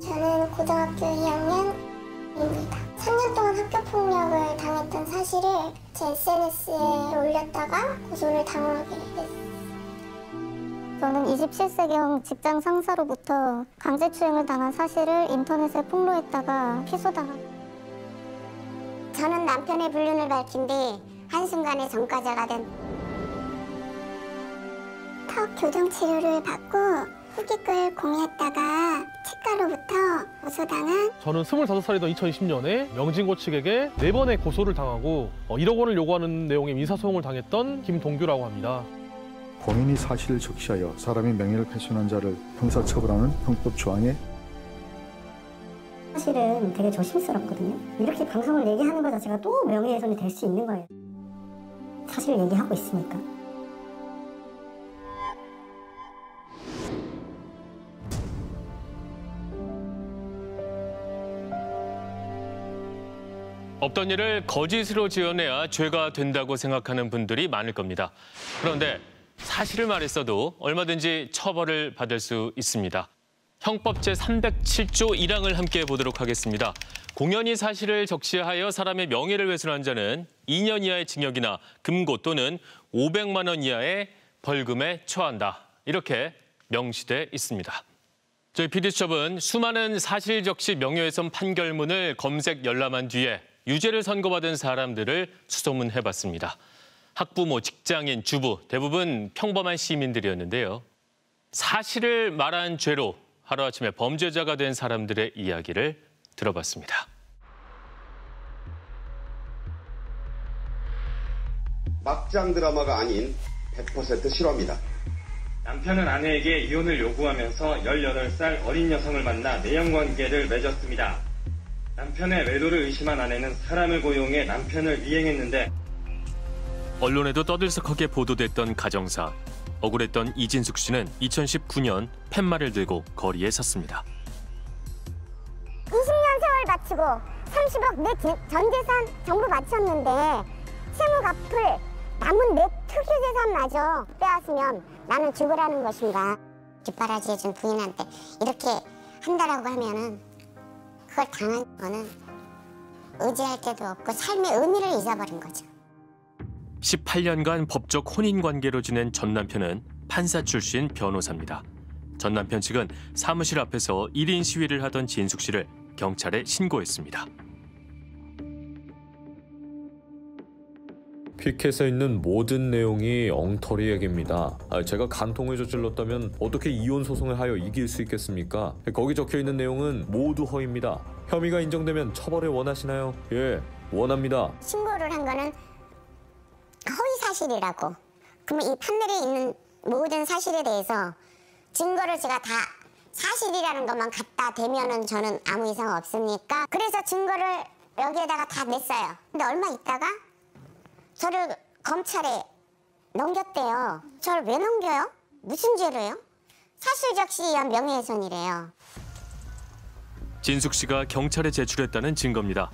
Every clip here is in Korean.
저는 고등학교 2학년입니다. 3년 동안 학교 폭력을 당했던 사실을 제 SNS에 올렸다가 고소를 당하게 됐어요. 저는 27세경 직장 상사로부터 강제추행을 당한 사실을 인터넷에 폭로했다가 피소당한 저는 남편의 불륜을 밝힌 뒤 한순간에 전과자가 된 턱 교정 치료를 받고 후기글 공유했다가 치과로부터 고소당한 저는 25살이던 2020년에 명진고 측에게 네 번의 고소를 당하고 어, 1억 원을 요구하는 내용의 민사소송을 당했던 김동규라고 합니다. 공인이 사실을 적시하여 사람의 명예를 훼손한 자를 형사처벌하는 형법 조항에 사실은 되게 조심스럽거든요. 이렇게 방송을 얘기하는 것 자체가 또 명예훼손이 될 수 있는 거예요. 사실 얘기하고 있으니까. 없던 일을 거짓으로 지어내야 죄가 된다고 생각하는 분들이 많을 겁니다. 그런데 사실을 말했어도 얼마든지 처벌을 받을 수 있습니다. 형법 제307조 1항을 함께 보도록 하겠습니다. 공연히 사실을 적시하여 사람의 명예를 훼손한 자는 2년 이하의 징역이나 금고 또는 500만 원 이하의 벌금에 처한다. 이렇게 명시돼 있습니다. 저희 PD수첩은 수많은 사실 적시 명예훼손 판결문을 검색 열람한 뒤에 유죄를 선고받은 사람들을 수소문해봤습니다. 학부모, 직장인, 주부 대부분 평범한 시민들이었는데요. 사실을 말한 죄로 하루아침에 범죄자가 된 사람들의 이야기를 들어봤습니다. 막장 드라마가 아닌 100% 실화입니다. 남편은 아내에게 이혼을 요구하면서 18살 어린 여성을 만나 내연관계를 맺었습니다. 남편의 외도를 의심한 아내는 사람을 고용해 남편을 미행했는데 언론에도 떠들썩하게 보도됐던 가정사. 억울했던 이진숙 씨는 2019년 팻말을 들고 거리에 섰습니다. 20년 세월 바치고 30억 내 전 재산 전부 바쳤는데 채무 갚을 남은 내 특유 재산마저 빼앗으면 나는 죽으라는 것인가. 뒷바라지해준 부인한테 이렇게 한다라고 하면은 그걸 당한 거는 의지할 데도 없고 삶의 의미를 잊어버린 거죠. 18년간 법적 혼인 관계로 지낸 전 남편은 판사 출신 변호사입니다. 전 남편 측은 사무실 앞에서 1인 시위를 하던 진숙 씨를 경찰에 신고했습니다. 피켓에 있는 모든 내용이 엉터리 얘기입니다. 아, 제가 간통을 저질렀다면 어떻게 이혼 소송을 하여 이길 수 있겠습니까? 거기 적혀 있는 내용은 모두 허위입니다. 혐의가 인정되면 처벌을 원하시나요? 예, 원합니다. 신고를 한 거는 허위 사실이라고. 그러면 이 판넬에 있는 모든 사실에 대해서 증거를 제가 다 사실이라는 것만 갖다 대면은 저는 아무 이상 없으니까 그래서 증거를 여기에다가 다 냈어요. 근데 얼마 있다가 저를 검찰에 넘겼대요. 저를 왜 넘겨요? 무슨 죄로요? 사실 적시한 명예훼손이래요. 진숙 씨가 경찰에 제출했다는 증거입니다.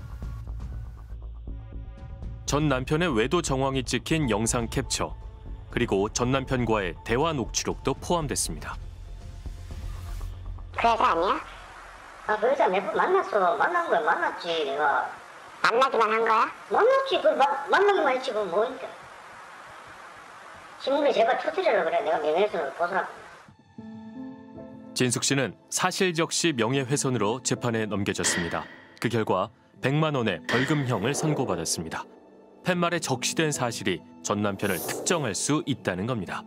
전 남편의 외도 정황이 찍힌 영상 캡처 그리고 전 남편과의 대화 녹취록도 포함됐습니다. 그 여자 아니야? 아, 그 여자 몇 번 만났어. 만난 거야, 만났지, 내가. 만나기만 한 거야? 만났지, 그 마, 만나기만 했지, 그건 뭐니까. 신문에 제발 터뜨리라 그래. 내가 명예훼손을 고소하고. 진숙 씨는 사실 적시 명예훼손으로 재판에 넘겨졌습니다. 그 결과 100만 원의 벌금형을 선고받았습니다. 팻말에 적시된 사실이 전 남편을 특정할 수 있다는 겁니다.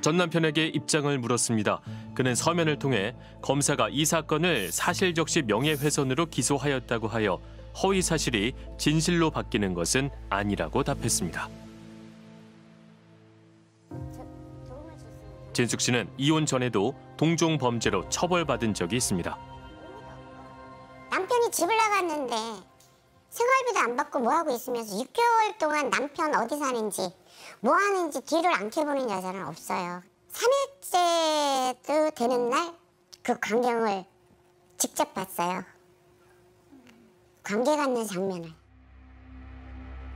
전 남편에게 입장을 물었습니다. 그는 서면을 통해 검사가 이 사건을 사실 적시 명예훼손으로 기소하였다고 하여 허위 사실이 진실로 바뀌는 것은 아니라고 답했습니다. 진숙 씨는 이혼 전에도 동종 범죄로 처벌받은 적이 있습니다. 남편이 집을 나갔는데 생활비도 안 받고 뭐 하고 있으면서 6개월 동안 남편 어디 사는지 뭐 하는지 뒤를 안 캐보는 여자는 없어요. 3일째도 되는 날 그 광경을 직접 봤어요. 관계 갖는 장면을.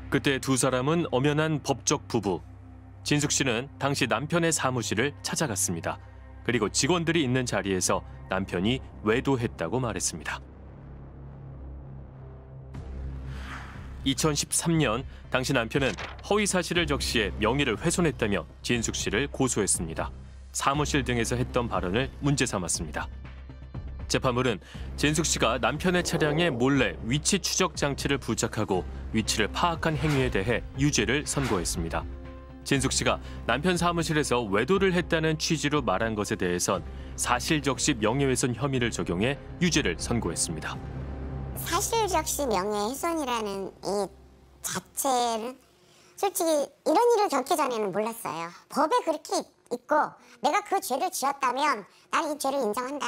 그때 두 사람은 엄연한 법적 부부. 진숙 씨는 당시 남편의 사무실을 찾아갔습니다. 그리고 직원들이 있는 자리에서 남편이 외도했다고 말했습니다. 2013년 당시 남편은 허위 사실을 적시해 명의를 훼손했다며 진숙 씨를 고소했습니다. 사무실 등에서 했던 발언을 문제 삼았습니다. 재판부는 진숙 씨가 남편의 차량에 몰래 위치 추적 장치를 부착하고 위치를 파악한 행위에 대해 유죄를 선고했습니다. 진숙 씨가 남편 사무실에서 외도를 했다는 취지로 말한 것에 대해선 사실적시 명예훼손 혐의를 적용해 유죄를 선고했습니다. 사실적시 명예훼손이라는 이 자체는 솔직히 이런 일을 겪기 전에는 몰랐어요. 법에 그렇게 있- 있고 내가 그 죄를 지었다면 나는 이 죄를 인정한다.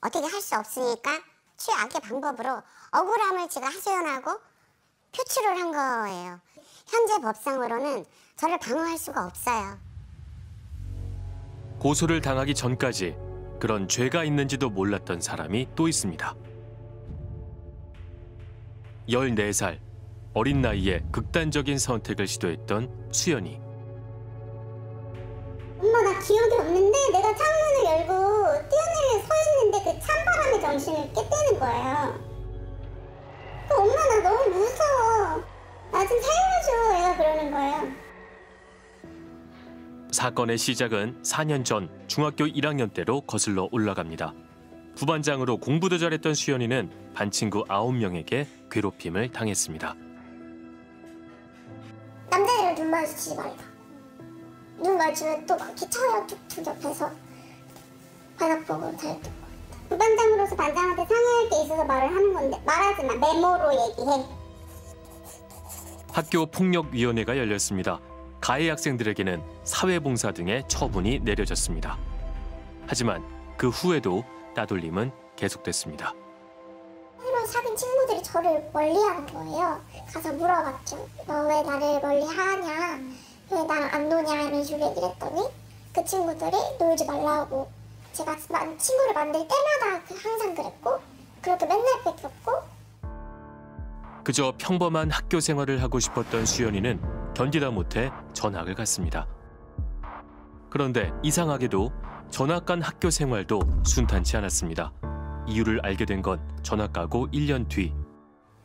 어떻게 할 수 없으니까 최악의 방법으로 억울함을 제가 하소연하고 표출을 한 거예요. 현재 법상으로는 저를 방어할 수가 없어요. 고소를 당하기 전까지 그런 죄가 있는지도 몰랐던 사람이 또 있습니다. 14살 어린 나이에 극단적인 선택을 시도했던 수연이 엄마 나 기억이 없는데 내가 창문을 열고 뛰어내려 서 있는데 그 찬바람에 정신을 깨뜨는 거예요. 그 엄마 나 너무 무서워. 나 좀 살려줘. 얘가 그러는 거예요. 사건의 시작은 4년 전 중학교 1학년 때로 거슬러 올라갑니다. 부반장으로 공부도 잘했던 수연이는 반 친구 9명에게 괴롭힘을 당했습니다. 남자애를 눈 마주치지 말라. 눈 마주치면 또 쳐요. 툭툭 옆에서. 바닥 보고 잘 듣고. 부반장으로서 반장한테 상의할 게 있어서 말을 하는 건데 말하지 마. 메모로 얘기해. 학교 폭력위원회가 열렸습니다. 가해 학생들에게는 사회봉사 등의 처분이 내려졌습니다. 하지만 그 후에도 따돌림은 계속됐습니다. 사귄 친구들이 저를 멀리하는 거예요. 가서 물어봤죠. 너 왜 나를 멀리하냐? 왜 나랑 안 노냐? 이런 식으로 얘기를 했더니 그 친구들이 놀지 말라고 제가 만- 친구를 만들 때마다 그 항상 그랬고 그렇게 맨날 뺏겼고 그저 평범한 학교 생활을 하고 싶었던 수연이는 견디다 못해 전학을 갔습니다. 그런데 이상하게도 전학 간 학교 생활도 순탄치 않았습니다. 이유를 알게 된 건 전학 가고 1년 뒤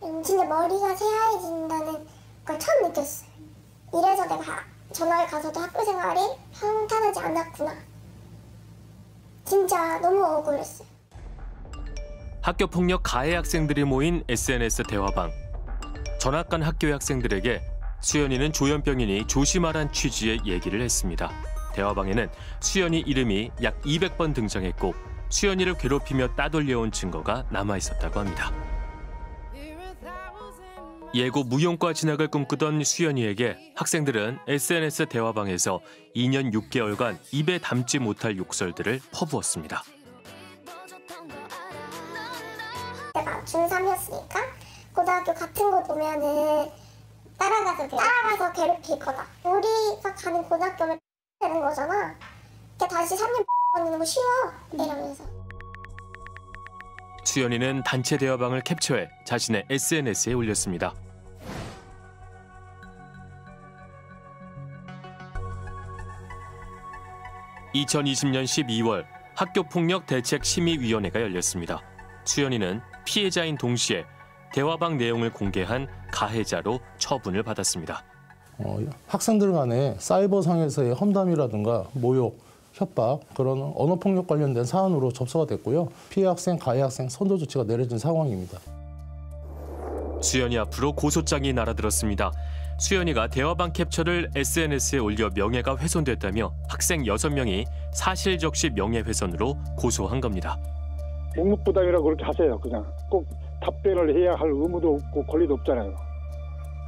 음, 진짜 머리가 새하얘진다는 걸 처음 느꼈어요. 이래서 내가 전화를 가서도 학교 생활이 평탄하지 않았구나. 진짜 너무 억울했어요. 학교 폭력 가해 학생들이 모인 SNS 대화방. 전학 간 학교 학생들에게 수연이는 조현병이니 조심하란 취지의 얘기를 했습니다. 대화방에는 수연이 이름이 약 200번 등장했고 수연이를 괴롭히며 따돌려온 증거가 남아 있었다고 합니다. 예고 무용과 진학을 꿈꾸던 수연이에게 학생들은 SNS 대화방에서 2년 6개월간 입에 담지 못할 욕설들을 퍼부었습니다. 내가 중3이었으니까 고등학교 같은 거 보면은 따라가서 괴- 따라가서 괴롭힐 거다. 우리가 가는 고등학교를 되는 거잖아. 그러니까 다시 3년 거 쉬워. 이러면서. 수연이는 단체 대화방을 캡처해 자신의 SNS에 올렸습니다. (2020년 12월) 학교폭력 대책 심의위원회가 열렸습니다. 수연이는 피해자인 동시에 대화방 내용을 공개한 가해자로 처분을 받았습니다. 어, 학생들 간의 사이버상에서의 험담이라든가 모욕, 협박 그런 언어 폭력 관련된 사안으로 접수가 됐고요. 피해 학생, 가해 학생 선도 조치가 내려진 상황입니다. 수연이 앞으로 고소장이 날아들었습니다. 수연이가 대화방 캡처를 SNS에 올려 명예가 훼손됐다며 학생 6명이 사실적시 명예훼손으로 고소한 겁니다. 묵묵부담이라고 그렇게 하세요. 그냥 꼭 답변을 해야 할 의무도 없고 권리도 없잖아요.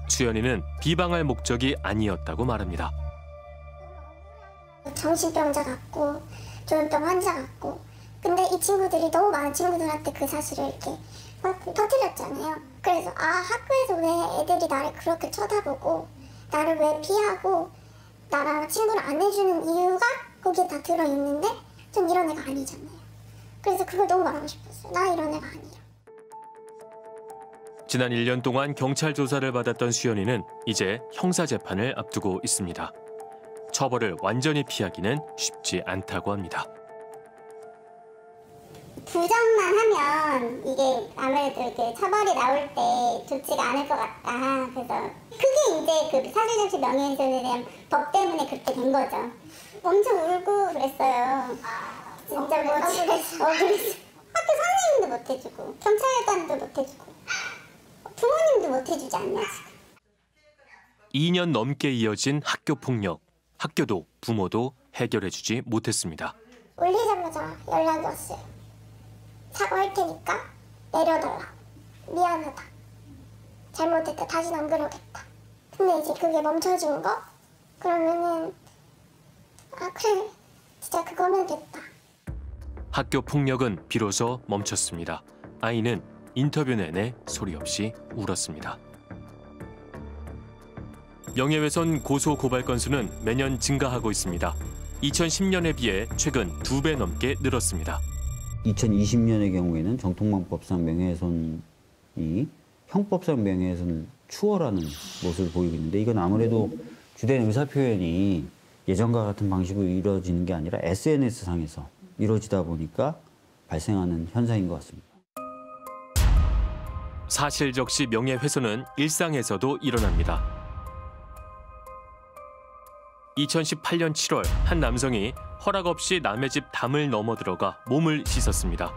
수연이는 비방할 목적이 아니었다고 말합니다. 정신병자 같고 조현병 환자 같고. 근데 이 친구들이 너무 많은 친구들한테 그 사실을 이렇게 막 터뜨렸잖아요. 그래서 아 학교에서 왜 애들이 나를 그렇게 쳐다보고 나를 왜 피하고 나랑 친구를 안 해주는 이유가 거기에 다 들어있는데 전 이런 애가 아니잖아요. 그래서 그걸 너무 말하고 싶었어요. 나 이런 애가 아니야. 지난 1년 동안 경찰 조사를 받았던 수연이는 이제 형사 재판을 앞두고 있습니다. 처벌을 완전히 피하기는 쉽지 않다고 합니다. 부정만 하면 이게 아무래도 이렇게 처벌이 나올 때 좋지가 않을 것 같다. 그래서 그게 이제 그 사실적시 명예훼손에 대한 법 때문에 그렇게 된 거죠. 엄청 울고 그랬어요. 진짜 뭐. 억울했어. 학교 선생님도 못 해주고 경찰관도 못 해주고 부모님도 못 해주지 않냐 지금. 2년 넘게 이어진 학교 폭력. 학교도 부모도 해결해주지 못했습니다. 울리자마자 연락이 왔어요. 사과할 테니까 내려달라. 미안하다. 잘못했다. 다시는 안 그러겠다. 근데 이제 그게 멈춰진 거? 그러면은 아 그래 진짜 그거면 됐다. 학교 폭력은 비로소 멈췄습니다. 아이는 인터뷰 내내 소리 없이 울었습니다. 명예훼손 고소 고발 건수는 매년 증가하고 있습니다. 2010년에 비해 최근 두 배 넘게 늘었습니다. 2020년의 경우에는 정통망법상 명예훼손이 형법상 명예훼손을 추월하는 모습을 보이고 있는데 이건 아무래도 주된 의사 표현이 예전과 같은 방식으로 이루어지는 게 아니라 SNS 상에서 이루어지다 보니까 발생하는 현상인 것 같습니다. 사실 적시 명예훼손은 일상에서도 일어납니다. 2018년 7월 한 남성이 허락 없이 남의 집 담을 넘어 들어가 몸을 씻었습니다.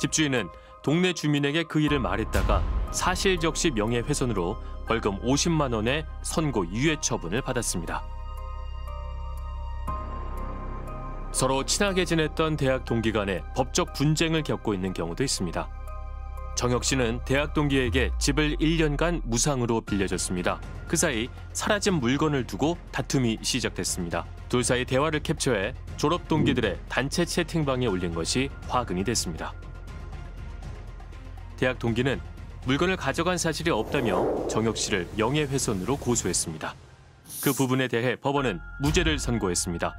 집주인은 동네 주민에게 그 일을 말했다가 사실적시 명예훼손으로 벌금 50만 원의 선고 유예 처분을 받았습니다. 서로 친하게 지냈던 대학 동기 간에 법적 분쟁을 겪고 있는 경우도 있습니다. 정혁 씨는 대학 동기에게 집을 1년간 무상으로 빌려줬습니다. 그 사이 사라진 물건을 두고 다툼이 시작됐습니다. 둘 사이 대화를 캡처해 졸업 동기들의 단체 채팅방에 올린 것이 화근이 됐습니다. 대학 동기는 물건을 가져간 사실이 없다며 정혁 씨를 명예훼손으로 고소했습니다. 그 부분에 대해 법원은 무죄를 선고했습니다.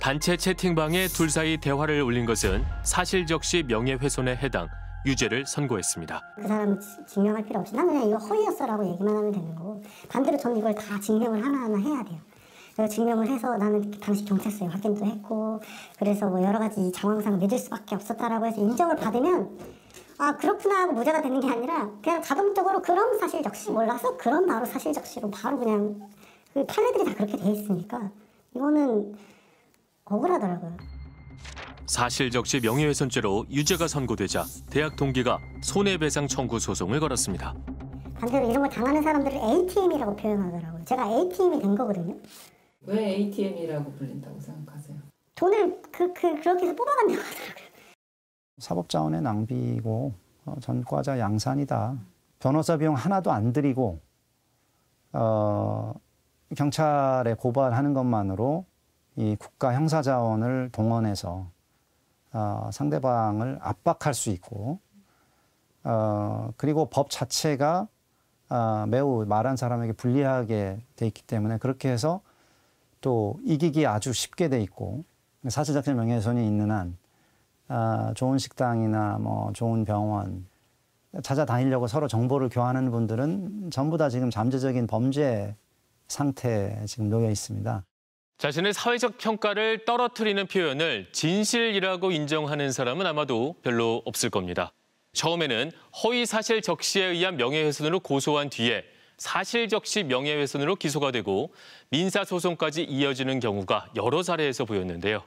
단체 채팅방에 둘 사이 대화를 올린 것은 사실적시 명예훼손에 해당 유죄를 선고했습니다. 그 사람을 지- 증명할 필요 없이 나는 그냥 이거 허위였어라고 얘기만 하면 되는 거고 반대로 저는 이걸 다 증명을 하나하나 해야 돼요. 그래서 증명을 해서 나는 당시 경찰서에 확인도 했고 그래서 뭐 여러 가지 정황상 믿을 수밖에 없었다라고 해서 인정을 받으면 아 그렇구나 하고 무죄가 되는 게 아니라 그냥 자동적으로 그런 사실 적시 몰라서 그런 바로 사실 적시로 바로 그냥 그 판례들이 다 그렇게 돼 있으니까 이거는 억울하더라고요. 사실적시 명예훼손죄로 유죄가 선고되자 대학 동기가 손해배상 청구 소송을 걸었습니다. 반대로 이런 걸 당하는 사람들을 ATM이라고 표현하더라고요. 제가 ATM이 된 거거든요. 왜 ATM이라고 불린다고 생각하세요? 돈을 그, 그 그렇게 해서 뽑아간다고 하더라고요. 사법 자원의 낭비이고 어, 전과자 양산이다. 변호사 비용 하나도 안 들이고 어, 경찰에 고발하는 것만으로 이 국가 형사 자원을 동원해서 어, 상대방을 압박할 수 있고 어, 그리고 법 자체가 아, 매우 말한 사람에게 불리하게 돼 있기 때문에 그렇게 해서 또 이기기 아주 쉽게 돼 있고 사실적인 명예훼손이 있는 한 아, 좋은 식당이나 뭐 좋은 병원 찾아다니려고 서로 정보를 교환하는 분들은 전부 다 지금 잠재적인 범죄 상태에 지금 놓여 있습니다. 자신의 사회적 평가를 떨어뜨리는 표현을 진실이라고 인정하는 사람은 아마도 별로 없을 겁니다. 처음에는 허위 사실 적시에 의한 명예훼손으로 고소한 뒤에 사실적시 명예훼손으로 기소가 되고 민사소송까지 이어지는 경우가 여러 사례에서 보였는데요.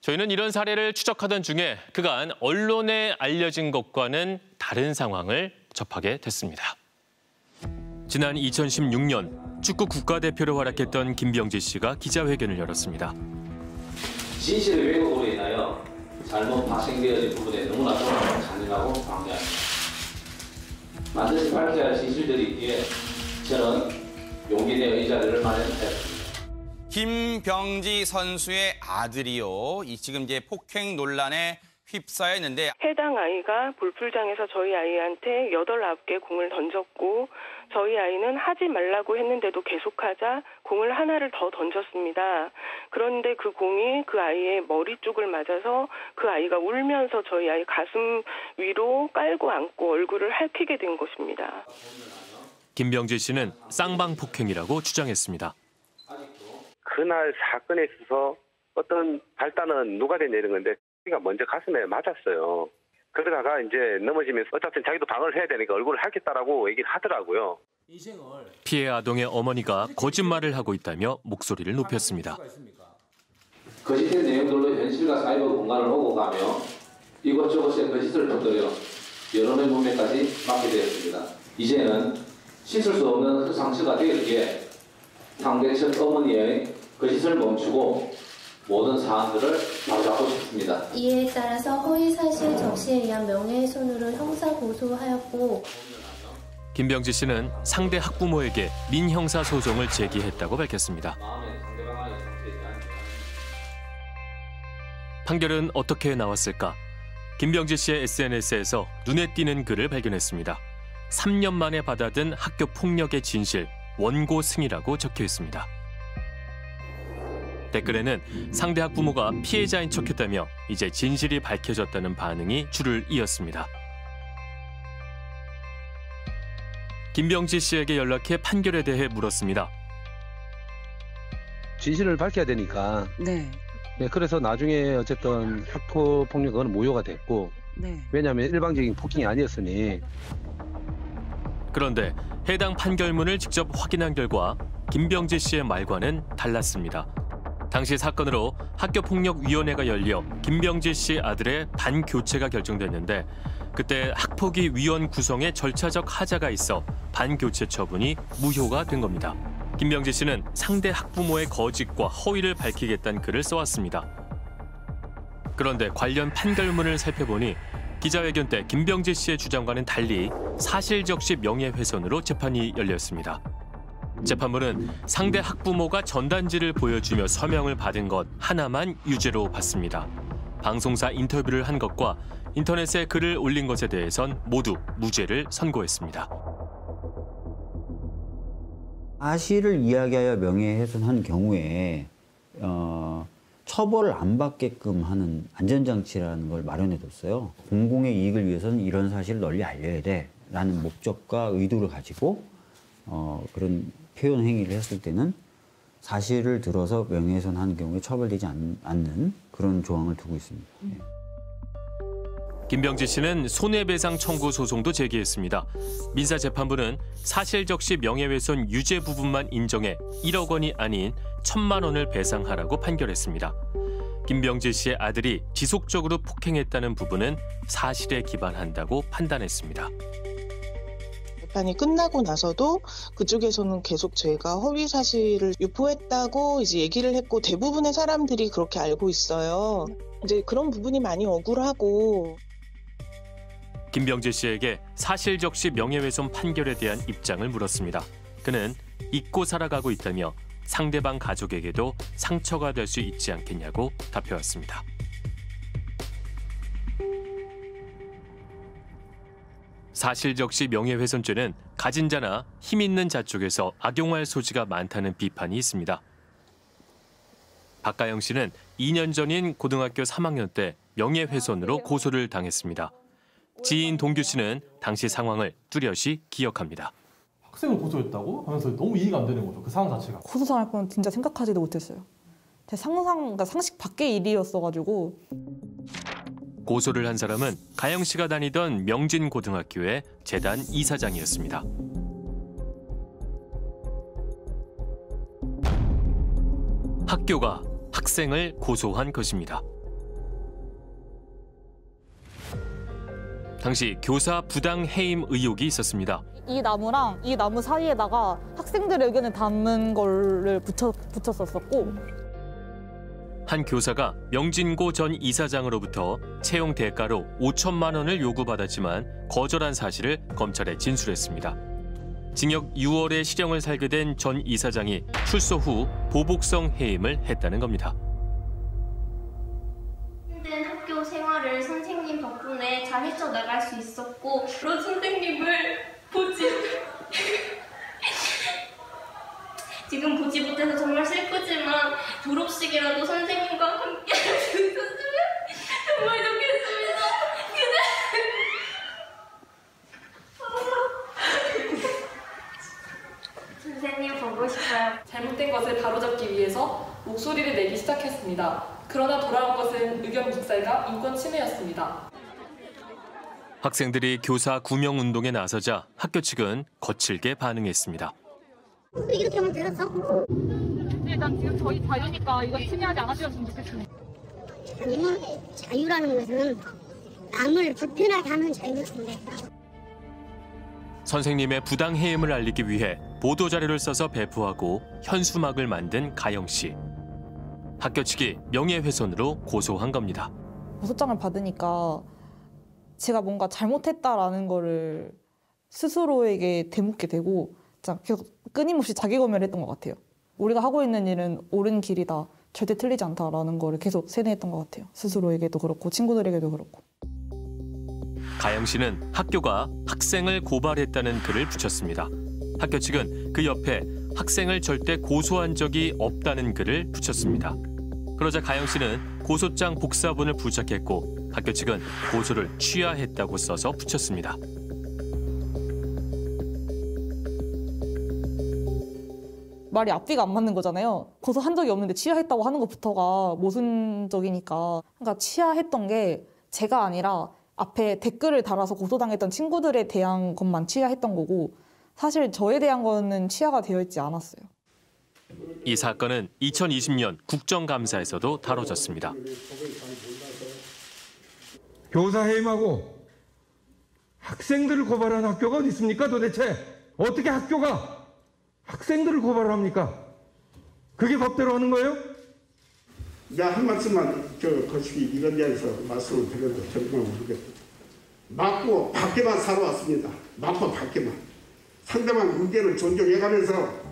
저희는 이런 사례를 추적하던 중에 그간 언론에 알려진 것과는 다른 상황을 접하게 됐습니다. 지난 2016년 축구 국가대표로 활약했던 김병지 씨가 기자회견을 열었습니다. 진실의 왜곡으로 인하여 잘못 발생되어진 부분에 너무나도 잔인하고 방해합니다. 반드시 밝혀야 할 진실들이 있기에 저는 용기 내어 이 자리를 마련했습니다. 김병지 선수의 아들이요. 이 지금 이제 폭행 논란에 휩싸여 있는데 해당 아이가 볼풀장에서 저희 아이한테 여덟 아홉 개 공을 던졌고 저희 아이는 하지 말라고 했는데도 계속하자 공을 하나를 더 던졌습니다. 그런데 그 공이 그 아이의 머리 쪽을 맞아서 그 아이가 울면서 저희 아이 가슴 위로 깔고 안고 얼굴을 핥히게 된 것입니다. 김병지 씨는 쌍방 폭행이라고 주장했습니다. 그날 사건에 있어서 어떤 발단은 누가 되냐 이런 건데 그러니까 먼저 가슴에 맞았어요. 그러다가 이제 넘어지면서 어차피 자기도 방어를 해야 되니까 얼굴을 하겠다라고 얘기를 하더라고요. 피해 아동의 어머니가 거짓말을 하고 있다며 목소리를 높였습니다. 거짓된 내용들로 현실과 사이버 공간을 오고 가며 이것저것의 거짓을 터뜨려 여론의 문맥까지 막게 되었습니다. 이제는 씻을 수 없는 흑상처가 되었기에 상대 측 어머니의 거짓을 멈추고 모든 사안들을 바로잡고 싶습니다. 이에 따라서 허위사실 적시에 의한 명예훼손으로 형사 고소하였고 김병지 씨는 상대 학부모에게 민형사 소송을 제기했다고 밝혔습니다. 판결은 어떻게 나왔을까? 김병지 씨의 SNS에서 눈에 띄는 글을 발견했습니다. 3년 만에 받아든 학교 폭력의 진실, 원고 승이라고 적혀 있습니다. 댓글에는 상대 학부모가 피해자인 척했다며 이제 진실이 밝혀졌다는 반응이 줄을 이었습니다. 김병지 씨에게 연락해 판결에 대해 물었습니다. 진실을 밝혀야 되니까. 네. 네, 그래서 나중에 어쨌든 학교 폭력은 무효가 됐고. 네. 왜냐하면 일방적인 폭행이 아니었으니. 그런데 해당 판결문을 직접 확인한 결과 김병지 씨의 말과는 달랐습니다. 당시 사건으로 학교폭력위원회가 열려 김병지 씨 아들의 반교체가 결정됐는데 그때 학폭위 위원 구성에 절차적 하자가 있어 반교체 처분이 무효가 된 겁니다. 김병지 씨는 상대 학부모의 거짓과 허위를 밝히겠다는 글을 써왔습니다. 그런데 관련 판결문을 살펴보니 기자회견 때 김병지 씨의 주장과는 달리 사실 적시 명예훼손으로 재판이 열렸습니다. 재판부는 상대 학부모가 전단지를 보여주며 서명을 받은 것 하나만 유죄로 봤습니다. 방송사 인터뷰를 한 것과 인터넷에 글을 올린 것에 대해선 모두 무죄를 선고했습니다. 사실을 이야기하여 명예훼손한 경우에 어, 처벌을 안 받게끔 하는 안전장치라는 걸 마련해뒀어요. 공공의 이익을 위해서는 이런 사실을 널리 알려야 돼라는 목적과 의도를 가지고 어, 그런 표현 행위를 했을 때는 사실을 들어서 명예훼손하는 경우에 처벌되지 않, 않는 그런 조항을 두고 있습니다. 예. 김병지 씨는 손해배상 청구 소송도 제기했습니다. 민사재판부는 사실 적시 명예훼손 유죄 부분만 인정해 1억 원이 아닌 1천만 원을 배상하라고 판결했습니다. 김병지 씨의 아들이 지속적으로 폭행했다는 부분은 사실에 기반한다고 판단했습니다. 재판이 끝나고 나서도 그쪽에서는 계속 제가 허위 사실을 유포했다고 이제 얘기를 했고 대부분의 사람들이 그렇게 알고 있어요. 이제 그런 부분이 많이 억울하고 김병지 씨에게 사실 적시 명예훼손 판결에 대한 입장을 물었습니다. 그는 잊고 살아가고 있다며 상대방 가족에게도 상처가 될 수 있지 않겠냐고 답해왔습니다. 사실 적시 명예훼손죄는 가진 자나 힘 있는 자 쪽에서 악용할 소지가 많다는 비판이 있습니다. 박가영 씨는 2년 전인 고등학교 3학년 때 명예훼손으로 고소를 당했습니다. 지인 동규 씨는 당시 상황을 뚜렷이 기억합니다. 학생을 고소했다고 하면서 너무 이해가 안 되는 거죠. 그 상황 자체가. 고소 당할 건 진짜 생각하지도 못했어요. 제 상상, 그러니까 상식 밖의 일이었어가지고 고소를 한 사람은 가영 씨가 다니던 명진 고등학교의 재단 이사장이었습니다. 학교가 학생을 고소한 것입니다. 당시 교사 부당 해임 의혹이 있었습니다. 이 나무랑 이 나무 사이에다가 학생들의 의견을 담은 거를 붙여, 붙였었었고 한 교사가 명진고 전 이사장으로부터 채용 대가로 5천만 원을 요구받았지만 거절한 사실을 검찰에 진술했습니다. 징역 6월에 실형을 살게 된 전 이사장이 출소 후 보복성 해임을 했다는 겁니다. 힘든 학교 생활을 선생님 덕분에 잘 헤쳐나갈 수 있었고 그런 선생님을 보지 지금 보지 못해서 정말 슬프지만 졸업식이라도 선생님과 함께 있었으면 정말 좋겠습니다. 선생님 보고 싶어요. 잘못된 것을 바로잡기 위해서 목소리를 내기 시작했습니다. 그러나 돌아올 것은 의견 묵살과 인권 침해였습니다. 학생들이 교사 구명 운동에 나서자 학교 측은 거칠게 반응했습니다. 이렇게 하면 되겠어? 일단 지금 저희 자유니까 이건 침해하지 않아주셨으면 좋겠습니다. 아니면 자유라는 것은 남을 불편하게 하는 자유인데 선생님의 부당 해임을 알리기 위해 보도 자료를 써서 배포하고 현수막을 만든 가영 씨. 학교 측이 명예훼손으로 고소한 겁니다. 고소장을 받으니까 제가 뭔가 잘못했다라는 거를 스스로에게 되묻게 되고 계속 끊임없이 자기 검열을 했던 것 같아요. 우리가 하고 있는 일은 옳은 길이다. 절대 틀리지 않다라는 거를 계속 세뇌했던 것 같아요. 스스로에게도 그렇고 친구들에게도 그렇고. 가영 씨는 학교가 학생을 고발했다는 글을 붙였습니다. 학교 측은 그 옆에 학생을 절대 고소한 적이 없다는 글을 붙였습니다. 그러자 가영 씨는 고소장 복사본을 부착했고 학교 측은 고소를 취하했다고 써서 붙였습니다. 말이 앞뒤가 안 맞는 거잖아요. 고소한 적이 없는데 취하했다고 하는 것부터가 모순적이니까. 그러니까 취하했던 게 제가 아니라 앞에 댓글을 달아서 고소당했던 친구들에 대한 것만 취하했던 거고 사실 저에 대한 거는 취하가 되어 있지 않았어요. 이 사건은 2020년 국정감사에서도 다뤄졌습니다. 교사 해임하고 학생들을 고발한 학교가 어디 있습니까 도대체? 어떻게 학교가 학생들을 고발합니까? 그게 법대로 하는 거예요? 야, 한 말씀만 저 거시기 이런 데에서 말씀을 드려도 정말 모르겠다. 맞고 밖에만 살아왔습니다. 맞고 밖에만. 상대방 의견을 존중해가면서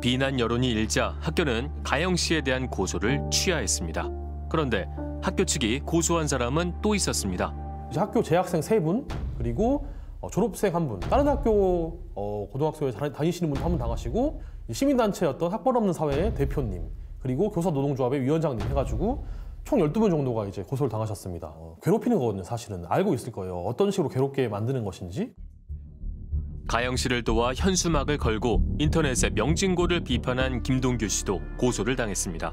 비난 여론이 일자 학교는 가영 씨에 대한 고소를 취하했습니다. 그런데 학교 측이 고소한 사람은 또 있었습니다. 학교 재학생 세 분, 그리고 어, 졸업생 한 분, 다른 학교 어, 고등학교에 다- 다니시는 분한분 당하시고 이 시민단체였던 학벌 없는 사회의 대표님, 그리고 교사 노동조합의 위원장님 해가지고 총 12분 정도가 이제 고소를 당하셨습니다. 어, 괴롭히는 거거든요, 사실은. 알고 있을 거예요. 어떤 식으로 괴롭게 만드는 것인지. 가영 씨를 도와 현수막을 걸고 인터넷에 명진고를 비판한 김동규 씨도 고소를 당했습니다.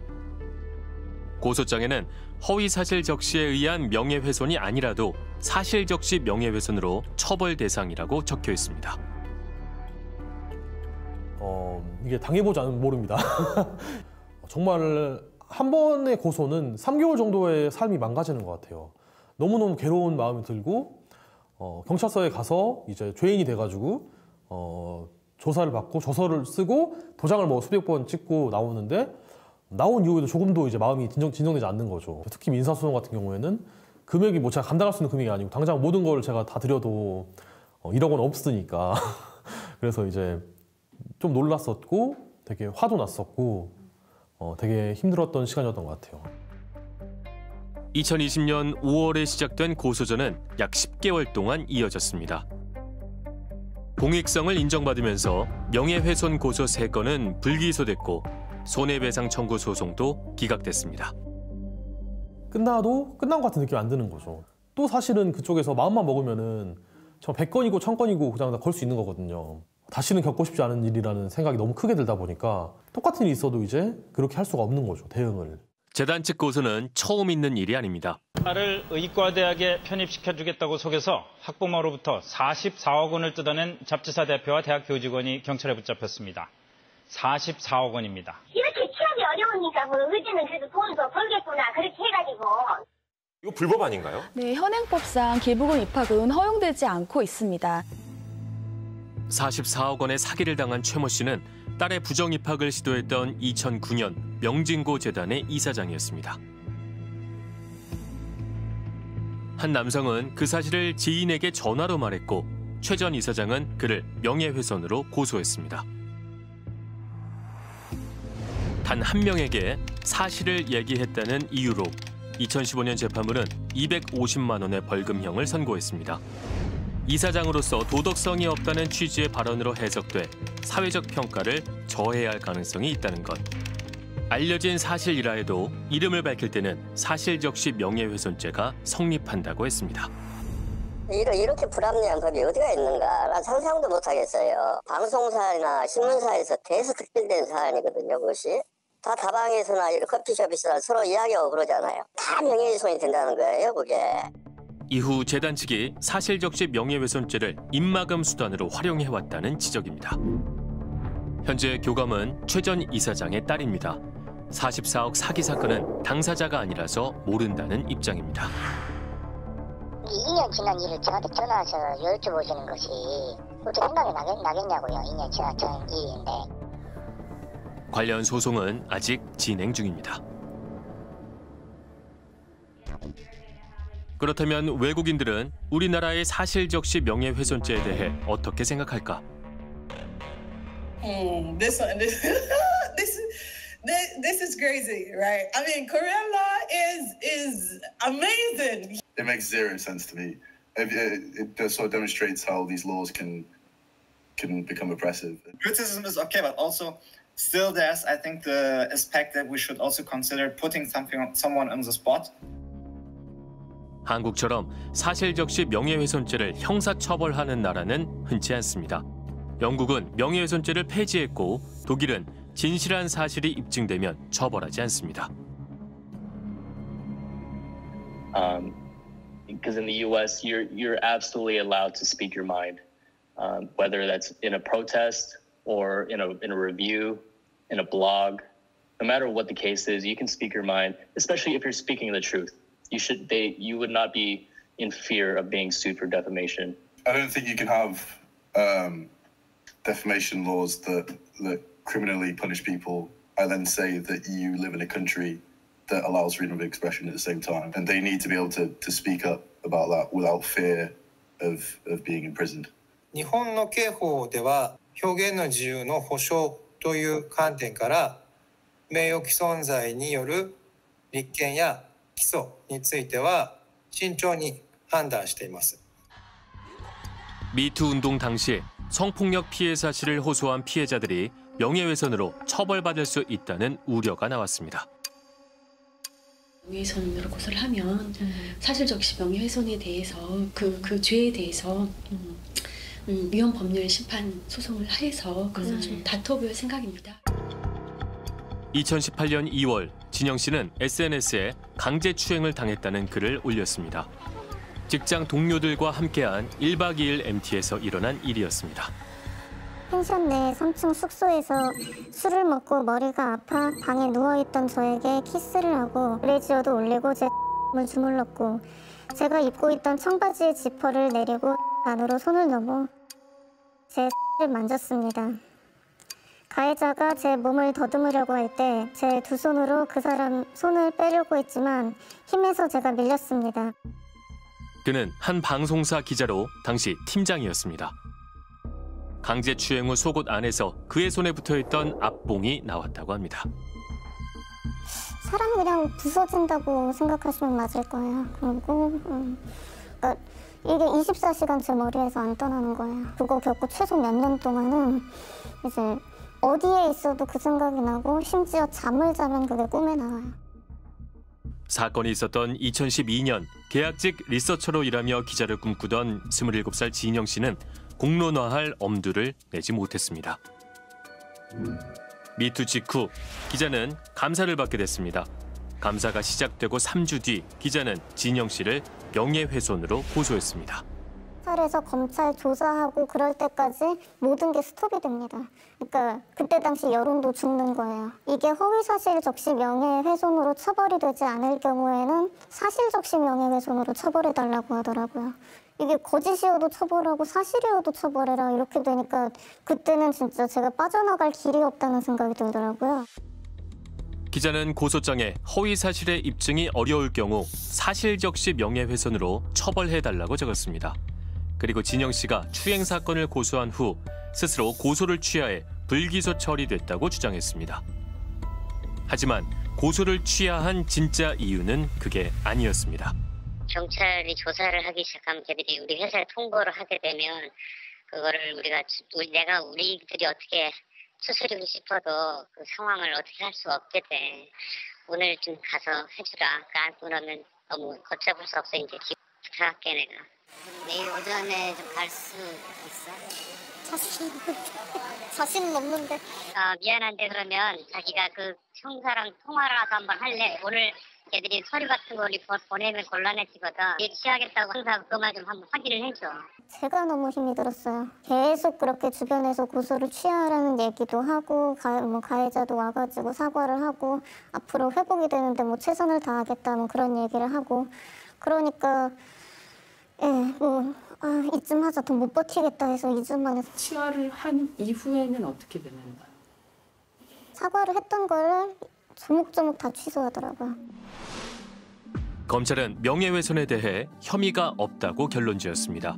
고소장에는 허위 사실 적시에 의한 명예훼손이 아니라도 사실 적시 명예훼손으로 처벌 대상이라고 적혀 있습니다. 어, 이게 당해보지 않으면 모릅니다. 정말 한 번의 고소는 3개월 정도의 삶이 망가지는 것 같아요. 너무너무 괴로운 마음이 들고 어, 경찰서에 가서 이제 죄인이 돼가지고 어, 조사를 받고 조서를 쓰고 도장을 뭐 수백 번 찍고 나오는데 나온 이후에도 조금도 이제 마음이 진정, 진정되지 않는 거죠. 특히 민사소송 같은 경우에는 금액이 뭐 제가 감당할 수 있는 금액이 아니고 당장 모든 걸 제가 다 드려도 어, 1억 원 없으니까 그래서 이제 좀 놀랐었고 되게 화도 났었고 어, 되게 힘들었던 시간이었던 것 같아요. 2020년 5월에 시작된 고소전은 약 10개월 동안 이어졌습니다. 공익성을 인정받으면서 명예훼손 고소 3건은 불기소됐고 손해배상 청구 소송도 기각됐습니다. 끝나도 끝난 것 같은 느낌이 안 드는 거죠. 또 사실은 그쪽에서 마음만 먹으면은 저 100건이고 1000건이고 그냥 다 걸 수 있는 거거든요. 다시는 겪고 싶지 않은 일이라는 생각이 너무 크게 들다 보니까 똑같은 일이 있어도 이제 그렇게 할 수가 없는 거죠, 대응을. 재단 측 고소는 처음 있는 일이 아닙니다. 딸을 의과대학에 편입시켜주겠다고 속여서 학부모로부터 44억 원을 뜯어낸 잡지사 대표와 대학 교직원이 경찰에 붙잡혔습니다. 44억 원입니다. 이렇게 취업이 어려우니까 뭐 의지는 그래도 돈 더 벌겠구나 그렇게 해가지고 이거 불법 아닌가요? 네, 현행법상 기부금 입학은 허용되지 않고 있습니다. 44억 원의 사기를 당한 최모 씨는 딸의 부정 입학을 시도했던 2009년 명진고 재단의 이사장이었습니다. 한 남성은 그 사실을 지인에게 전화로 말했고 최 전 이사장은 그를 명예훼손으로 고소했습니다. 단 한 명에게 사실을 얘기했다는 이유로 2015년 재판부는 250만 원의 벌금형을 선고했습니다. 이사장으로서 도덕성이 없다는 취지의 발언으로 해석돼 사회적 평가를 저해야 할 가능성이 있다는 것. 알려진 사실이라 해도 이름을 밝힐 때는 사실적시 명예훼손죄가 성립한다고 했습니다. 이렇게 불합리한 법이 어디가 있는가 난 상상도 못하겠어요. 방송사나 신문사에서 계속 특필된 사안이거든요, 그것이. 다 다방에서나 커피숍에서나 서로 이야기하고 그러잖아요. 다 명예훼손이 된다는 거예요, 그게. 이후 재단 측이 사실 적시 명예훼손죄를 입마금 수단으로 활용해왔다는 지적입니다. 현재 교감은 최전 이사장의 딸입니다. 44억 사기 사건은 당사자가 아니라서 모른다는 입장입니다. 2년 지난 일을 저한테 전화해서 여쭤보시는 것이 어떻게 생각이 나겠, 나겠냐고요. 2년 지난 전 일인데. 관련 소송은 아직 진행 중입니다. 그렇다면 외국인들은 우리나라의 사실적시 명예훼손죄에 대해 어떻게 생각할까? Hmm, this one, this, this, this, this is crazy, right? I mean, Korean law is is amazing. It makes zero sense to me. It, it, it just sort of demonstrates how these laws can can become oppressive. Criticism is okay, but also still there's I think the aspect that we should also consider putting something someone on the spot. 한국처럼 사실적시 명예훼손죄를 형사처벌하는 나라는 흔치 않습니다. 영국은 명예훼손죄를 폐지했고 독일은 진실한 사실이 입증되면 처벌하지 않습니다. Um, because in the U.S., you're you're absolutely allowed to speak your mind, um, whether that's in a protest or in a in a review, in a blog. No matter what the case is, you can speak your mind, especially if you're speaking the truth. You should they you would not be in fear of being sued for defamation. I don't think you can have um, defamation laws that that criminally punish people and then say that you live in a country that allows freedom of expression at the same time. And they need to be able to, to speak up about that without fear of, of being imprisoned. 日本の刑法では表現の自由の保障 という観点から名誉毀損罪による立件や起訴については慎重に判断しています。 미투 운동 당시 성폭력 피해 사실을 호소한 피해자들이 명예훼손으로 처벌받을 수 있다는 우려가 나왔습니다. 명예훼손으로 고소를 하면 사실적시 명예훼손에 대해서 그, 그 죄에 대해서 음, 음, 위헌 법률 심판 소송을 해서 그것을 좀 다퉈볼 생각입니다. 2018년 2월 진영 씨는 SNS에 강제 추행을 당했다는 글을 올렸습니다. 직장 동료들과 함께한 1박 2일 MT에서 일어난 일이었습니다. 펜션 내 3층 숙소에서 술을 먹고 머리가 아파 방에 누워있던 저에게 키스를 하고 레지어도 올리고 제을 주물렀고 제가 입고 있던 청바지의 지퍼를 내리고 안으로 손을 넣어 제를 만졌습니다. 가해자가 제 몸을 더듬으려고 할 때 제 두 손으로 그 사람 손을 빼려고 했지만 힘에서 제가 밀렸습니다. 그는 한 방송사 기자로 당시 팀장이었습니다. 강제 추행 후 속옷 안에서 그의 손에 붙어있던 앞봉이 나왔다고 합니다. 사람이 그냥 부서진다고 생각하시면 맞을 거예요. 그리고 음, 그러니까 이게 24시간 제 머리에서 안 떠나는 거예요. 그거 겪고 최소 몇 년 동안은 이제 어디에 있어도 그 생각이 나고 심지어 잠을 자면 그게 꿈에 나와요. 사건이 있었던 2012년 계약직 리서처로 일하며 기자를 꿈꾸던 27살 진영 씨는 공론화할 엄두를 내지 못했습니다. 미투 직후 기자는 감사를 받게 됐습니다. 감사가 시작되고 3주 뒤 기자는 진영 씨를 명예훼손으로 고소했습니다. 검찰에서 검찰 조사하고 그럴 때까지 모든 게 스톱이 됩니다. 그러니까 그때 당시 여론도 죽는 거예요. 이게 허위사실 적시 명예훼손으로 처벌이 되지 않을 경우에는 사실 적시 명예훼손으로 처벌해달라고 하더라고요. 이게 거짓이어도 처벌하고 사실이어도 처벌해라 이렇게 되니까 그때는 진짜 제가 빠져나갈 길이 없다는 생각이 들더라고요. 기자는 고소장에 허위 사실의 입증이 어려울 경우 사실적시 명예훼손으로 처벌해달라고 적었습니다. 그리고 진영 씨가 추행 사건을 고소한 후 스스로 고소를 취하해 불기소 처리됐다고 주장했습니다. 하지만 고소를 취하한 진짜 이유는 그게 아니었습니다. 경찰이 조사를 하기 시작하면 걔들이 우리 회사에 통보를 하게 되면 그거를 우리가 우리 내가 우리들이 어떻게 수술이고 싶어도 그 상황을 어떻게 할 수 없게 돼. 오늘 좀 가서 해주라. 그러면 너무 걷잡을 수 없어 이제 부탁할게 내가. 내일 오전에 좀 갈 수 있어? 자신 자신은 없는데. 아 미안한데 그러면 자기가 그 형사랑 통화라도 한번 할래. 오늘 걔들이 서류 같은 거 우리 보- 보내면 곤란해지거든. 얘 취하겠다고 항상 그 말 좀 한번 확인을 해줘. 제가 너무 힘이 들었어요. 계속 그렇게 주변에서 고소를 취하라는 얘기도 하고 가, 뭐 가해자도 와가지고 사과를 하고 앞으로 회복이 되는데 뭐 최선을 다하겠다 뭐 그런 얘기를 하고 그러니까 예 뭐 아, 이쯤 하자 더 못 버티겠다 해서 이쯤 만에 치아를 한 이후에는 어떻게 되는 거야? 사과를 했던 거를 조목조목 다 취소하더라고요. 검찰은 명예훼손에 대해 혐의가 없다고 결론 지었습니다.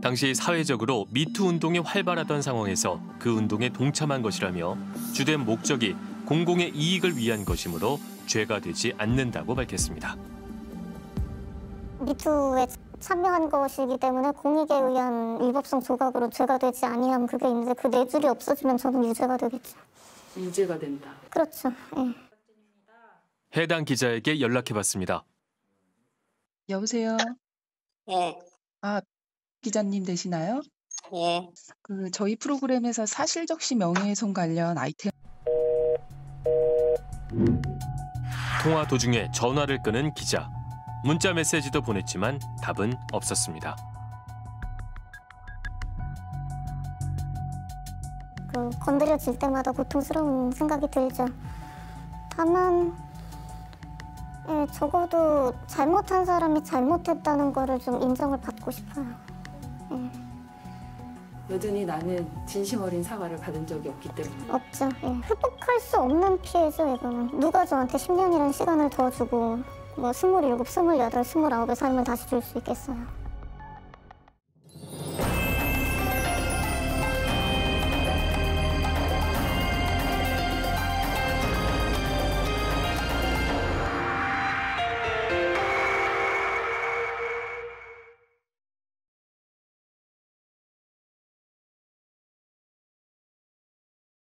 당시 사회적으로 미투 운동이 활발하던 상황에서 그 운동에 동참한 것이라며 주된 목적이 공공의 이익을 위한 것이므로 죄가 되지 않는다고 밝혔습니다. 미투에 참여한 것이기 때문에 공익에 의한 위법성 조각으로 죄가 되지 아니하면 그게 이제 그네 줄이 없어지면 저는 유죄가 되겠죠. 유죄가 된다. 그렇죠. 예. 해당 기자에게 연락해봤습니다. 여보세요. 예. 아 기자님 되시나요? 예. 그 저희 프로그램에서 사실적시 명예훼손 관련 아이템 통화 도중에 전화를 끄는 기자. 문자 메시지도 보냈지만 답은 없었습니다. 그 건드려질 때마다 고통스러운 생각이 들죠. 다만 예, 적어도 잘못한 사람이 잘못했다는 거를 좀 인정을 받고 싶어요. 여전히 나는 진심 어린 사과를 받은 적이 없기 때문에 없죠. 예. 회복할 수 없는 피해죠, 이거는. 누가 저한테 10년이라는 시간을 더 주고 뭐 27, 28, 29의 삶을 다시 줄 수 있겠어요.